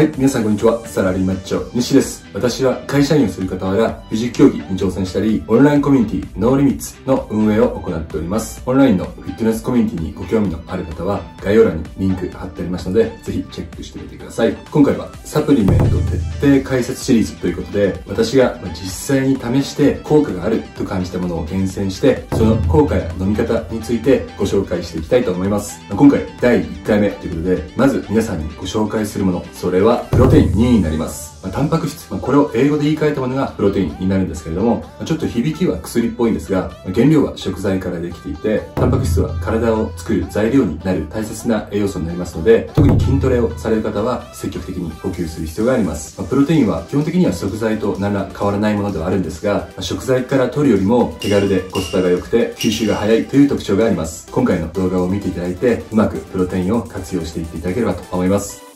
はい、皆さんこんにちは。サラリーマッチョ、西です。私は会社員をする傍ら、美術競技に挑戦したり、オンラインコミュニティ、ノーリミッツの運営を行っております。オンラインのフィットネスコミュニティにご興味のある方は、概要欄にリンク貼ってありますので、ぜひチェックしてみてください。今回は、サプリメント徹底解説シリーズということで、私が実際に試して効果があると感じたものを厳選して、その効果や飲み方についてご紹介していきたいと思います。今回、第1回目ということで、まず皆さんにご紹介するもの、それははプロテイン2になります。まあ、タンパク質、まあ、これを英語で言い換えたものがプロテインになるんですけれども、まあ、ちょっと響きは薬っぽいんですが、原料は食材からできていて、タンパク質は体を作る材料になる大切な栄養素になりますので、特に筋トレをされる方は積極的に補給する必要があります。ま、プロテインは基本的には食材と何ら変わらないものではあるんですが、ま、食材から取るよりも手軽でコスパが良くて吸収が早いという特徴があります。今回の動画を見ていただいて、うまくプロテインを活用していっていただければと思います。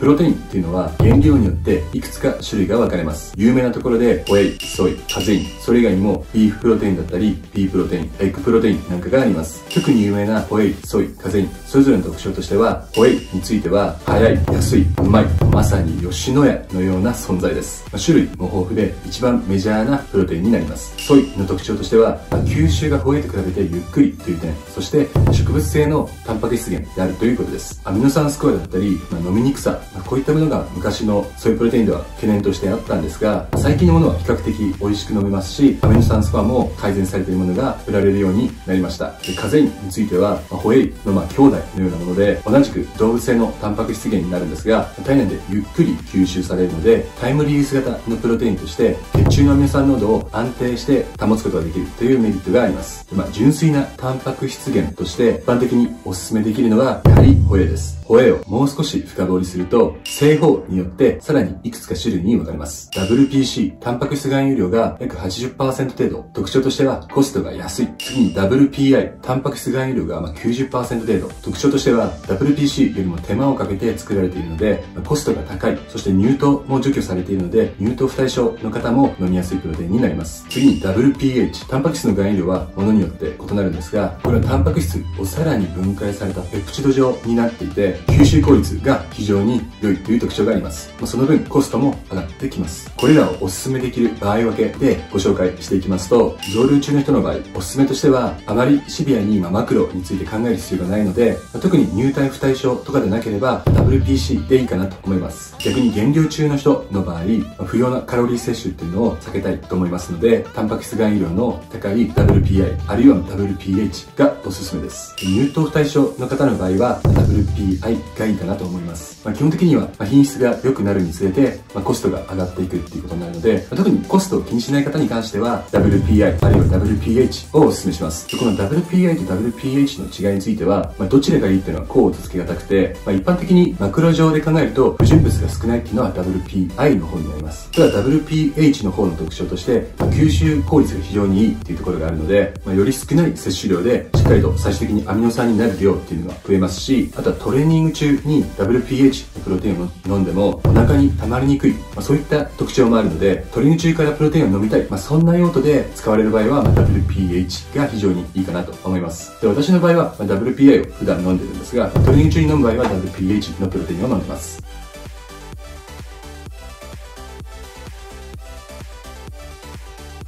プロテインっていうのは原料によっていくつか種類が分かれます。有名なところで、ホエイ、ソイ、カゼイン、それ以外にもビーフプロテインだったり、ピープロテイン、エッグプロテインなんかがあります。特に有名なホエイ、ソイ、カゼイン、それぞれの特徴としては、ホエイについては、早い、安い、うまい、まさに吉野家のような存在です。種類も豊富で一番メジャーなプロテインになります。ソイの特徴としては、吸収がホエイと比べてゆっくりという点、そして植物性のタンパク質源であるということです。アミノ酸スコアだったり、まあ、飲みにくさ、ま、こういったものが昔のソイプロテインでは懸念としてあったんですが、最近のものは比較的美味しく飲めますし、アミノ酸スコアも改善されているものが売られるようになりました。でカゼインについては、ま、ホエイのまあ兄弟のようなもので、同じく動物性のタンパク質源になるんですが、体内でゆっくり吸収されるので、タイムリリース型のプロテインとして、血中のアミノ酸濃度を安定して保つことができるというメリットがあります。でまあ、純粋なタンパク質源として一般的にお勧めできるのは、やはりホエイです。ホエイをもう少し深掘りすると、と製法によってさらにいくつか種類に分かれます。WPC、タンパク質含有量が約80%程度。特徴としてはコストが安い。次に WPI、タンパク質含有量がま90%程度。特徴としては WPC よりも手間をかけて作られているので、コストが高い。そして乳糖も除去されているので、乳糖不対症の方も飲みやすいプロテインになります。次に WPH、タンパク質の含有量は物によって異なるんですが、これはタンパク質をさらに分解されたペプチド状になっていて、吸収効率が非常に良いという特徴があります。まあ、その分コストも上がってきます。これらをお勧めできる場合分けでご紹介していきますと、増量中の人の場合、おすすめとしては、あまりシビアに今マクロについて考える必要がないので、まあ、特に入隊不対症とかでなければ、WPC でいいかなと思います。逆に減量中の人の場合、まあ、不要なカロリー摂取っていうのを避けたいと思いますので、タンパク質含有量の高い WPI、あるいは WPH がおすすめです。乳糖不対症の方の場合は、WPI がいいかなと思います。まあ、基本的にには品質が良くなるにつれて、ま、コストが上がっていくっていうことになるので、ま、特にコストを気にしない方に関しては WPI あるいは WPH をお勧めします。この WPI と WPH の違いについては、ま、どちらがいいっていうのはこうとつけがたくて、ま、一般的にマクロ上で考えると不純物が少ないっていうのは WPI の方になります。ただ WPH の方の特徴として、吸収効率が非常にいいっていうところがあるので、ま、より少ない摂取量でしっかりと最終的にアミノ酸になる量っていうのが増えますし、あとはトレーニング中に WPH のプロテインを飲んでもお腹に溜まりにくい、まあ、そういった特徴もあるので、トレーニング中からプロテインを飲みたい、まあ、そんな用途で使われる場合は、まあ、WPH が非常にいいかなと思います。で、私の場合は、まあ、WPI を普段飲んでるんですが、トレーニング中に飲む場合は WPH のプロテインを飲んでます。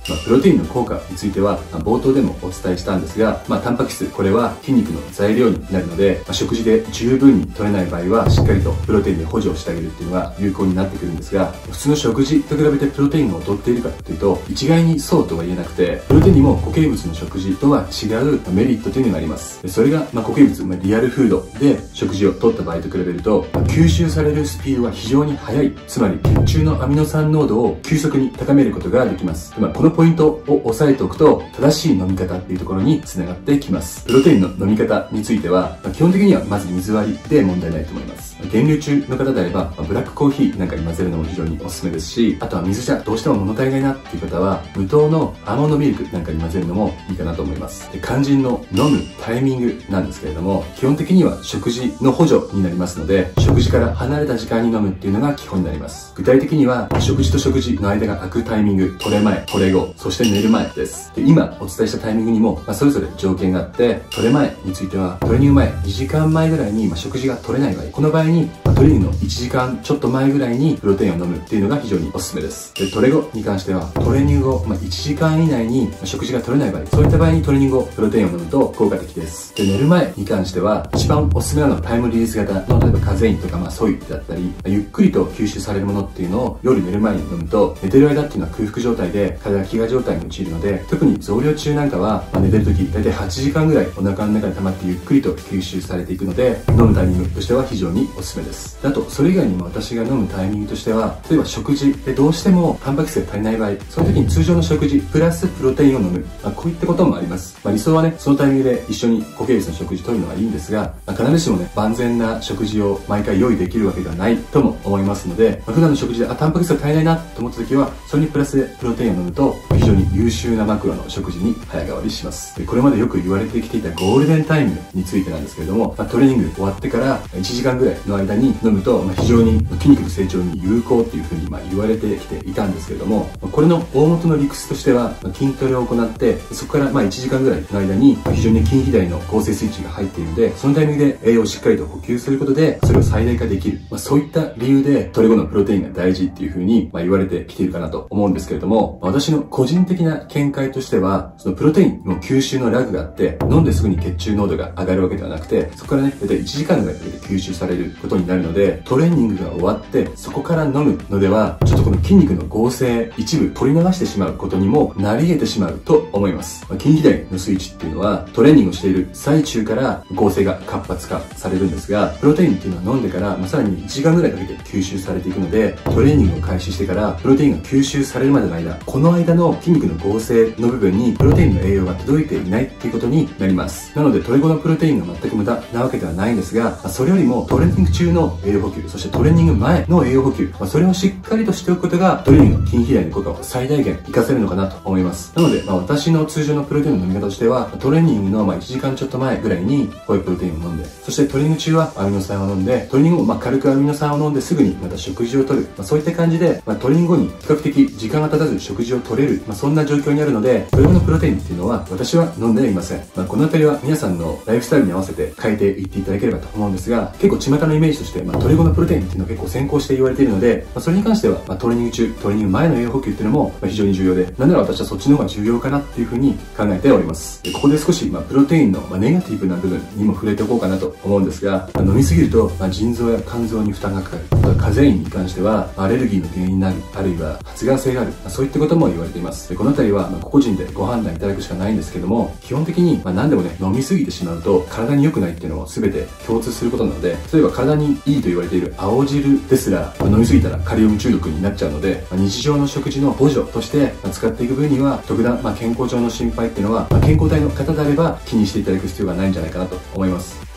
ま、ロテインの効果については、まあ、冒頭でもお伝えしたんですが、まあ、タンパク質、これは筋肉の材料になるので、まあ、食事で十分に取れない場合は、しっかりとプロテインで補助をしてあげるっていうのが有効になってくるんですが、普通の食事と比べてプロテインを取っているかっていうと、一概にそうとは言えなくて、プロテインにも固形物の食事とは違うメリットというのがあります。それが、ま、固形物、ま、リアルフードで食事を取った場合と比べると、ま、吸収されるスピードは非常に速い。つまり、血中のアミノ酸濃度を急速に高めることができます。まあ、このポイントを押さえておくと、正しい飲み方っていうところにつながってきます。プロテインの飲み方については、基本的にはまず水割りで問題ないと思います。減量中の方であれば、ブラックコーヒーなんかに混ぜるのも非常におすすめですし、あとは水じゃどうしても物足りないなっていう方は、無糖のアーモンドミルクなんかに混ぜるのもいいかなと思います。で肝心の飲むタイミングなんですけれども、基本的には食事の補助になりますので、食事から離れた時間に飲むっていうのが基本になります。具体的には、食事と食事の間が空くタイミング、トレ前、トレ後、そして寝る前です。で今お伝えしたタイミングにも、まあ、それぞれ条件があって、トレ前については、トレーニング前、2時間前ぐらいに、まあ、食事が取れない場合、この場合に、ま、トレーニングの1時間ちょっと前ぐらいにプロテインを飲むっていうのが非常におすすめです。で、トレ後に関しては、トレーニング後、まあ、1時間以内に食事が取れない場合、そういった場合にトレーニング後、プロテインを飲むと効果的です。で、寝る前に関しては、一番おすすめなのはタイムリリース型の、例えばカゼインとか、まあ、ソイだったり、ゆっくりと吸収されるものっていうのを夜寝る前に飲むと、寝てる間っていうのは空腹状態で、体が飢餓状態に陥るので、特に増量中なんかは、まあ、寝てる時、大体8時間ぐらいお腹の中で溜まってゆっくりと吸収されていくので、飲むタイミングとしては非常におおすすめです。あと、それ以外にも私が飲むタイミングとしては、例えば食事でどうしてもタンパク質が足りない場合、その時に通常の食事、プラスプロテインを飲む。まあ、こういったこともあります。まあ、理想はね、そのタイミングで一緒に固形物の食事とるのがいいんですが、まあ、必ずしもね、万全な食事を毎回用意できるわけではないとも思いますので、まあ、普段の食事で、あ、タンパク質が足りないなと思った時は、それにプラスでプロテインを飲むと、非常に優秀なマクロの食事に早変わりします。でこれまでよく言われてきていたゴールデンタイムについてなんですけれども、まあ、トレーニング終わってから1時間ぐらいの間に飲むと、まあ、非常に筋肉の成長に有効っていうふうにまあ言われてきていたんですけれども、これの大元の理屈としては、筋トレを行って、そこからまあ1時間ぐらいの間に、非常に筋肥大の合成スイッチが入っているので、そのタイミングで栄養をしっかりと補給することで、それを最大化できる。まあ、そういった理由で、トレ後のプロテインが大事っていうふうにまあ言われてきているかなと思うんですけれども、私の個人的な見解としては、そのプロテインの吸収のラグがあって、飲んですぐに血中濃度が上がるわけではなくて、そこからね、だいたい1時間ぐらいかけて吸収されることになるので、トレーニングが終わって、そこから飲むのでは、ちょっとこの筋肉の合成、一部取り流してしまうことにもなり得てしまうと思います。まあ、筋肥大のスイッチっていうのは、トレーニングをしている最中から合成が活発化されるんですが、プロテインっていうのは飲んでから、まあ、さらに1時間ぐらいかけて吸収されていくので、トレーニングを開始してから、プロテインが吸収されるまでの間、この間の筋肉の合成の部分に、プロテインの栄養が届いていないっていうことになります。なので、トレ後のプロテインが全く無駄なわけではないんですが、ま、それよりもトレーニングング中の栄養補給、そしてトレーニング前の栄養補給、まあ、それをしっかりとしておくことが、トレーニングの筋肥大の効果を最大限活かせるのかなと思います。なので、まあ、私の通常のプロテインの飲み方としては、トレーニングのまあ1時間ちょっと前ぐらいに、ホイプロテインを飲んで、そしてトレーニング中はアミノ酸を飲んで、トレーニング後、まあ、軽くアミノ酸を飲んですぐにまた食事をとる。まあ、そういった感じで、まあ、トレーニング後に比較的時間が経たず食事をとれる、まあ、そんな状況にあるので、トレーのプロテインっていうのは私は飲んでいません。まあ、この辺りは皆さんのライフスタイルに合わせて変えていっていただければと思うんですが、結構巷のイメージとして、まあ、トレ後のプロテインっていうのは結構先行して言われているので、まあ、それに関しては、まあ、トレーニング中、トレーニング前の栄養補給っていうのも、まあ、非常に重要で、なんなら私はそっちの方が重要かなっていうふうに考えております。でここで少し、まあ、プロテインの、まあ、ネガティブな部分にも触れておこうかなと思うんですが、まあ、飲みすぎると、まあ、腎臓や肝臓に負担がかかる。カゼインに関しては、アレルギーの原因になる、あるいは発がん性がある、まあ、そういったことも言われています。でこの辺りは、まあ、個人でご判断いただくしかないんですけども、基本的に、まあ、何でもね、飲みすぎてしまうと、体に良くないっていうのも全て共通することなので、例えばにいいと言われている青汁ですら、飲みすぎたらカリウム中毒になっちゃうので、日常の食事の補助として使っていく分には、特段、まあ、健康上の心配っていうのは、まあ、健康体の方であれば気にしていただく必要がないんじゃないかなと思います。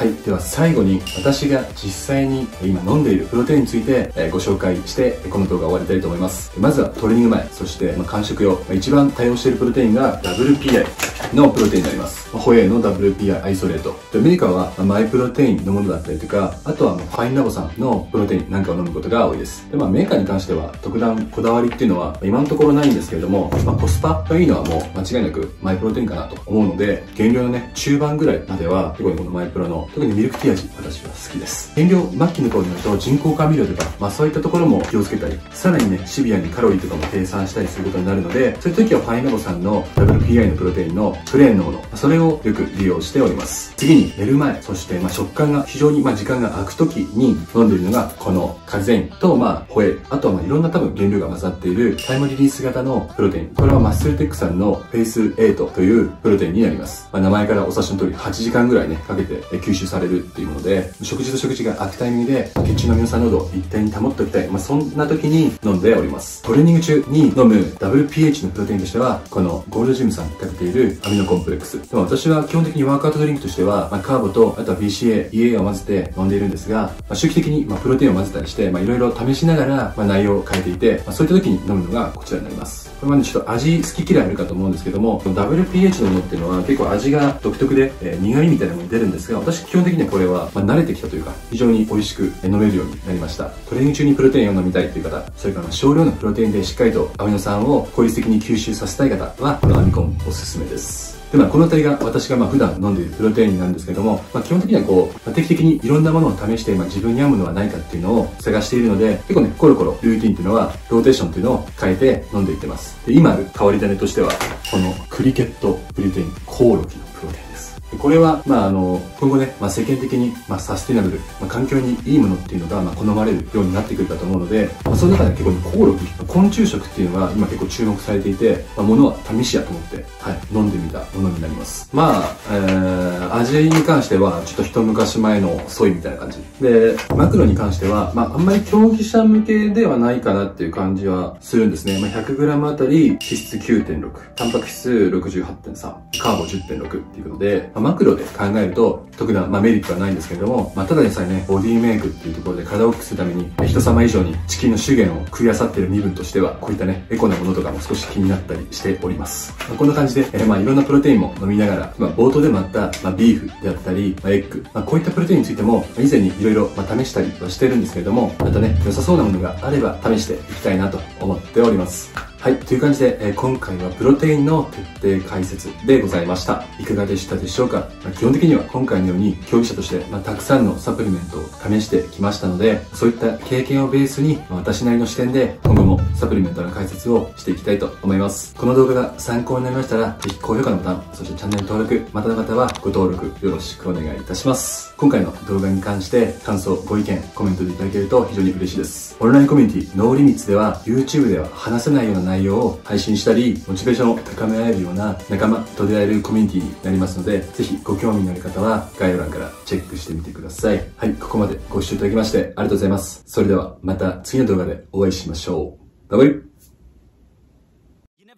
はい。では最後に私が実際に今飲んでいるプロテインについてご紹介してこの動画を終わりたいと思います。まずはトレーニング前、そして間食用、一番対応しているプロテインが WPI。のプロテインになります。ホエイの WPI アイソレート。で、メーカはマイプロテインのものだったりとか、あとはファインラボさんのプロテインなんかを飲むことが多いです。で、まあメーカーに関しては特段こだわりっていうのは今のところないんですけれども、まあコスパがいいのはもう間違いなくマイプロテインかなと思うので、減量のね、中盤ぐらいまでは結構このマイプロの、特にミルクティー味、私は好きです。減量末期の頃になると人工甘味料とか、まあそういったところも気をつけたり、さらにね、シビアにカロリーとかも計算したりすることになるので、そういう時はファインラボさんの WPI のプロテインのプレーンのもの、それをよく利用しております。次に寝る前、そしてまあ食感が非常にまあ時間が空く時に飲んでいるのがこのカゼインとまあホエイ、あとはまあいろんな多分原料が混ざっているタイムリリース型のプロテイン。これはマッスルテックさんの Phase8というプロテインになります。まあ、名前からお察しの通り8時間ぐらいね、かけて吸収されるっていうもので、食事と食事が空くタイミングで血中のアミノ酸濃度を一定に保っておきたい。まあ、そんな時に飲んでおります。トレーニング中に飲む WPH のプロテインとしては、このゴールドジムさんにかけているアアミノコンプレックス。でも私は基本的にワークアウトドリンクとしては、まあ、カーボと、あとは BCAA、EAA を混ぜて飲んでいるんですが、まあ、周期的に、まあ、プロテインを混ぜたりして、まあ、いろいろ試しながら、まあ、内容を変えていて、まあ、そういった時に飲むのがこちらになります。これはね、ちょっと味好き嫌いあるかと思うんですけども、WPH のものっていうのは結構味が独特で、えー、苦味みたいなもの出るんですが、私基本的にはこれは、まあ、慣れてきたというか、非常に美味しく飲めるようになりました。トレーニング中にプロテインを飲みたいという方、それから少量のプロテインでしっかりとアミノ酸を効率的に吸収させたい方は、このアミコンおすすめです。で、まあ、この辺りが私がまあ普段飲んでいるプロテインなんですけども、まあ、基本的にはこう、まあ、定期的にいろんなものを試して、まあ、自分に合うものはないかっていうのを探しているので、結構ね、コロコロルーティンっていうのは、ローテーションっていうのを変えて飲んでいってます。で、今ある変わり種としては、このクリケットプリテインコオロギのプロテインです。これは、まあ、あの、今後ね、まあ、世間的に、まあ、サスティナブル、まあ、環境にいいものっていうのが、まあ、好まれるようになってくるかと思うので、まあ、その中で結構、ね、コオロギ、昆虫食っていうのが今結構注目されていて、まあ、ものは試しやと思って、はい、飲んでみたものになります。まあ、えー、味に関しては、ちょっと一昔前のソイみたいな感じ。で、マクロに関しては、まあ、あんまり競技者向けではないかなっていう感じはするんですね。まあ、100g あたり脂質9.6、タンパク質68.3、カーボ10.6っていうことで、マクロで考えると、特な、まあ、メリットはないんですけれども、まあ、ただでさえね、ボディメイクっていうところで体を大きくするために、人様以上にチキンの資源を食い漁っている身分としては、こういったね、エコなものとかも少し気になったりしております。まあ、こんな感じで、え、まあ、いろんなプロテインも飲みながら、まあ、冒頭でもあった、まあ、ビーフであったり、まあ、エッグ、まあ、こういったプロテインについてもま、以前にいろいろ試したりはしてるんですけれども、またね、良さそうなものがあれば試していきたいなと思っております。はい。という感じで、えー、今回はプロテインの徹底解説でございました。いかがでしたでしょうか、まあ、基本的には今回のように競技者として、まあ、たくさんのサプリメントを試してきましたので、そういった経験をベースに、まあ、私なりの視点で今後もサプリメントの解説をしていきたいと思います。この動画が参考になりましたら、ぜひ高評価のボタン、そしてチャンネル登録、またの方はご登録よろしくお願いいたします。今回の動画に関して感想、ご意見、コメントでいただけると非常に嬉しいです。オンラインコミュニティ、ノーリミッツでは YouTube では話せないような内容を配信したり、モチベーションを高め合えるような仲間と出会えるコミュニティになりますので、ぜひご興味のある方は概要欄からチェックしてみてください。はい、ここまでご視聴いただきましてありがとうございます。それではまた次の動画でお会いしましょう。バイバイ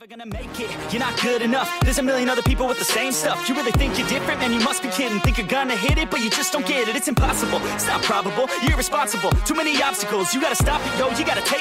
gonna make it. You're not good enough. There's a million other people with the same stuff. You really think you're different? Man, you must be kidding. Think you're gonna hit it, but you just don't get it. It's impossible, it's not probable. You're irresponsible, too many obstacles. You gotta stop it, yo, you gotta take